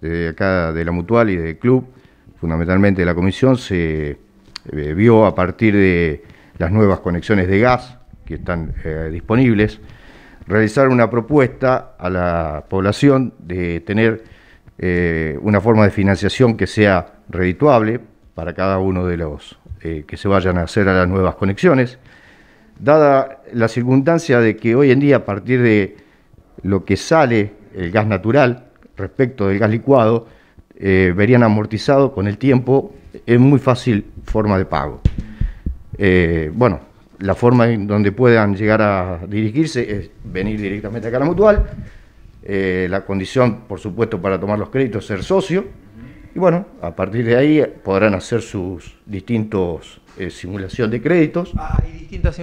De acá de la Mutual y del club, fundamentalmente de la comisión, se eh, vio a partir de las nuevas conexiones de gas que están eh, disponibles, realizar una propuesta a la población de tener eh, una forma de financiación que sea redituable para cada uno de los que se vayan a hacer a las nuevas conexiones, dada la circunstancia de que hoy en día a partir de lo que sale el gas natural, respecto del gas licuado, eh, verían amortizado con el tiempo en muy fácil forma de pago. Eh, bueno, la forma en donde puedan llegar a dirigirse es venir directamente acá a la mutual. Eh, la condición, por supuesto, para tomar los créditos es ser socio. Y bueno, a partir de ahí podrán hacer sus distintos simulación de créditos. Ah, hay distintas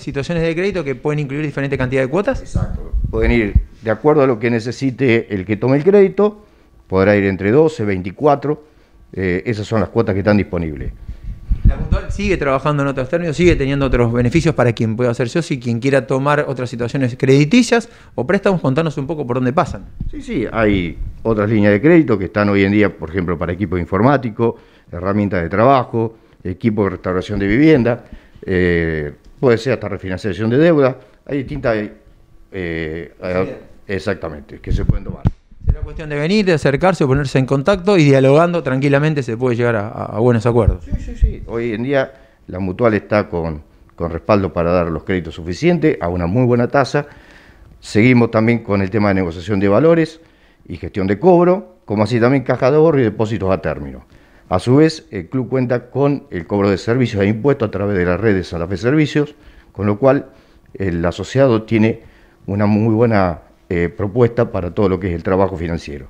situaciones de crédito que pueden incluir diferente cantidad de cuotas. Exacto. Pueden ir de acuerdo a lo que necesite el que tome el crédito, podrá ir entre 12, 24, eh, esas son las cuotas que están disponibles. La Mutual sigue trabajando en otros términos, sigue teniendo otros beneficios para quien pueda ser socio y quien quiera tomar otras situaciones crediticias o préstamos, contarnos un poco por dónde pasan. Sí, sí, hay otras líneas de crédito que están hoy en día, por ejemplo, para equipo informático, herramientas de trabajo, equipo de restauración de vivienda, eh, puede ser hasta refinanciación de deuda, hay distintas eh, exactamente, que se pueden tomar. Será cuestión de venir, de acercarse, ponerse en contacto y dialogando tranquilamente se puede llegar a, buenos acuerdos. Sí, sí, sí. Hoy en día la mutual está con, con respaldo para dar los créditos suficientes a una muy buena tasa. Seguimos también con el tema de negociación de valores y gestión de cobro, como así también caja de ahorro y depósitos a término. A su vez, el club cuenta con el cobro de servicios e impuestos a través de las redes Santa Fe Servicios, con lo cual el asociado tiene una muy buena eh, propuesta para todo lo que es el trabajo financiero.